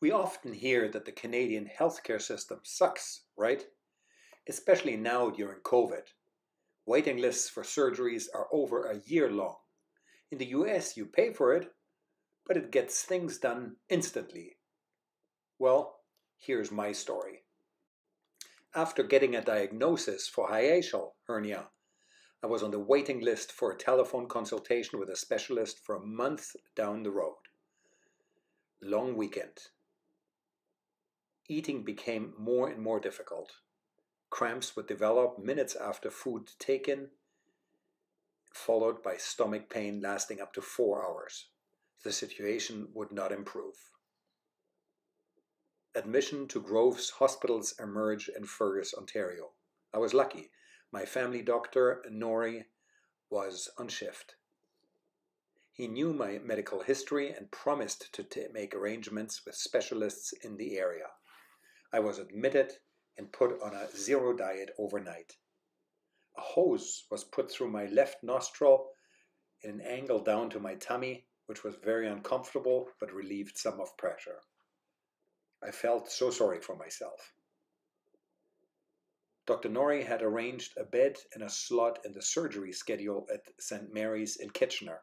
We often hear that the Canadian healthcare system sucks, right? Especially now during COVID. Waiting lists for surgeries are over a year long. In the US, you pay for it, but it gets things done instantly. Well, here's my story. After getting a diagnosis for hiatal hernia, I was on the waiting list for a telephone consultation with a specialist for a month down the road. Long weekend. Eating became more and more difficult. Cramps would develop minutes after food taken, followed by stomach pain lasting up to four hours. The situation would not improve. Admission to Groves Hospitals Emerge in Fergus, Ontario. I was lucky. My family doctor, Nori, was on shift. He knew my medical history and promised to make arrangements with specialists in the area. I was admitted and put on a zero diet overnight. A hose was put through my left nostril in an angle down to my tummy, which was very uncomfortable but relieved some of pressure. I felt so sorry for myself. Dr. Nori had arranged a bed and a slot in the surgery schedule at St. Mary's in Kitchener.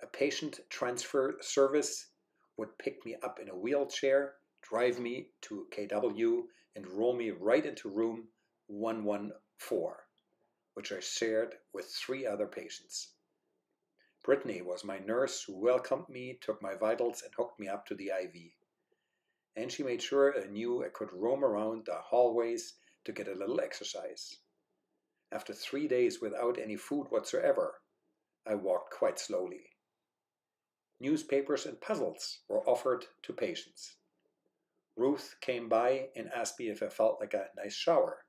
A patient transfer service would pick me up in a wheelchair, drive me to KW, and roll me right into room 114, which I shared with three other patients. Brittney was my nurse who welcomed me, took my vitals, and hooked me up to the IV. And she made sure I knew I could roam around the hallways to get a little exercise. After three days without any food whatsoever, I walked quite slowly. Newspapers and puzzles were offered to patients. Ruth came by and asked me if I felt like a nice shower.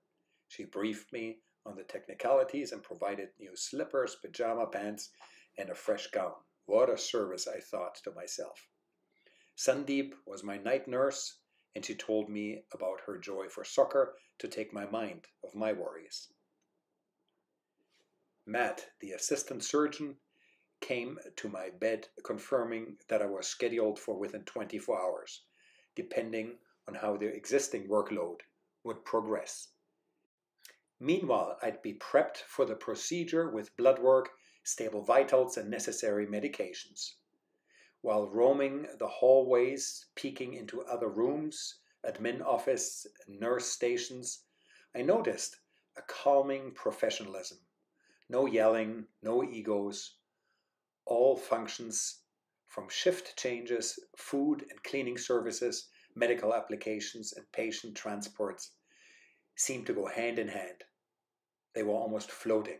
She briefed me on the technicalities and provided new slippers, pajama pants, and a fresh gown. What a service, I thought to myself. Sundeep was my night nurse and she told me about her joy for soccer to take my mind of my worries. Matt, the assistant surgeon, came to my bed confirming that I was scheduled for within 24 hours, depending on how the existing workload would progress. Meanwhile, I'd be prepped for the procedure with blood work, stable vitals, and necessary medications. While roaming the hallways, peeking into other rooms, admin office, nurse stations, I noticed a calming professionalism. No yelling, no egos. All functions from shift changes, food and cleaning services, medical applications, and patient transports seemed to go hand in hand. They were almost floating.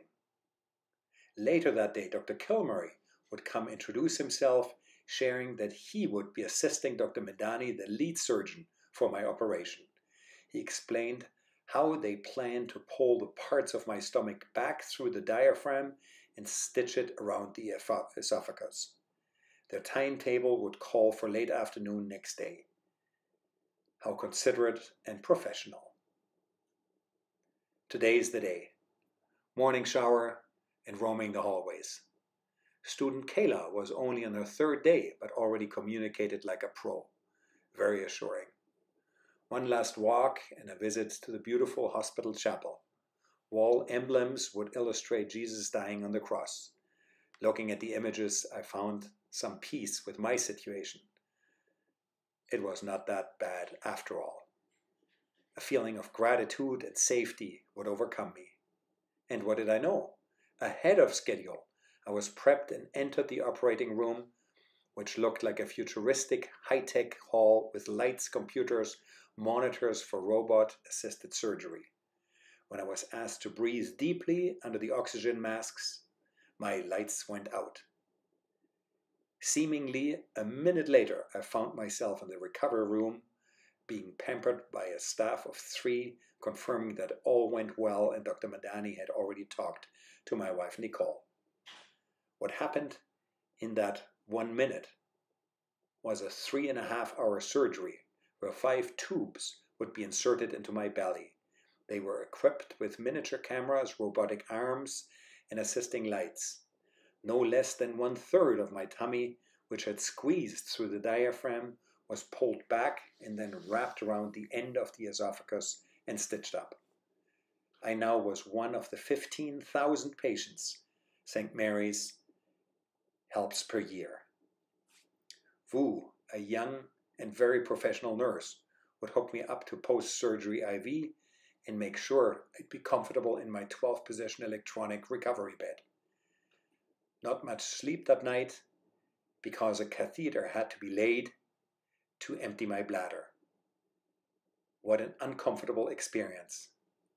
Later that day, Dr. Kilmurry would come introduce himself sharing that he would be assisting Dr. Madani, the lead surgeon, for my operation. He explained how they plan to pull the parts of my stomach back through the diaphragm and stitch it around the esophagus. Their timetable would call for late afternoon next day. How considerate and professional. Today's the day. Morning shower and roaming the hallways. Student Keyla was only on her third day, but already communicated like a pro. Very assuring. One last walk and a visit to the beautiful hospital chapel. Wall emblems would illustrate Jesus dying on the cross. Looking at the images, I found some peace with my situation. It was not that bad after all. A feeling of gratitude and safety would overcome me. And what did I know? Ahead of schedule, I was prepped and entered the operating room, which looked like a futuristic high tech hall with lights, computers, monitors for robot assisted surgery. When I was asked to breathe deeply under the oxygen masks, my lights went out. Seemingly a minute later, I found myself in the recovery room being pampered by a staff of three, confirming that all went well and Dr. Madani had already talked to my wife Nicole. What happened in that one minute was a three and a half hour surgery where five tubes would be inserted into my belly. They were equipped with miniature cameras, robotic arms, and assisting lights. No less than one third of my tummy, which had squeezed through the diaphragm, was pulled back and then wrapped around the end of the esophagus and stitched up. I now was one of the 15,000 patients St. Mary's helps per year. Vu, a young and very professional nurse, would hook me up to post surgery IV and make sure I'd be comfortable in my 12 position electronic recovery bed. Not much sleep that night because a catheter had to be laid to empty my bladder. What an uncomfortable experience.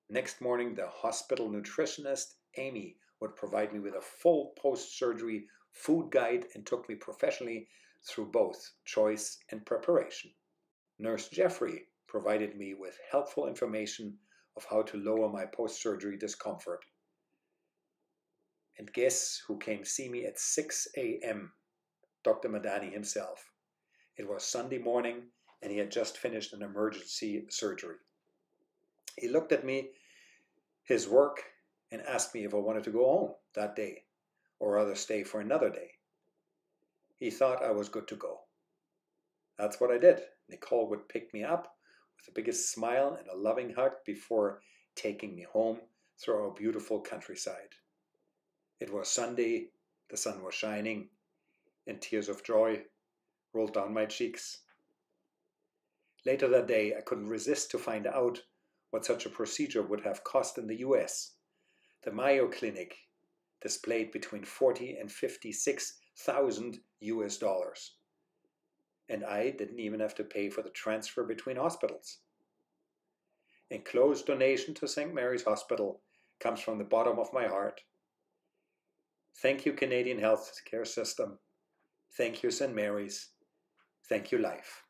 Next morning, the hospital nutritionist, Amy, would provide me with a full post surgery food guide and took me professionally through both choice and preparation. Nurse Geoffrey provided me with helpful information of how to lower my post surgery discomfort. And guess who came see me at 6 a.m.? Dr. Madani himself. It was Sunday morning and he had just finished an emergency surgery. He looked at me, his work, and asked me if I wanted to go home that day or rather stay for another day. He thought I was good to go. That's what I did. Nicole would pick me up with the biggest smile and a loving hug before taking me home through our beautiful countryside. It was Sunday, the sun was shining, and tears of joy rolled down my cheeks. Later that day, I couldn't resist to find out what such a procedure would have cost in the US. The Mayo Clinic displayed between 40 and 56,000 US dollars. And I didn't even have to pay for the transfer between hospitals. Enclosed donation to St. Mary's Hospital comes from the bottom of my heart. Thank you, Canadian healthcare system. Thank you, St. Mary's. Thank you, life.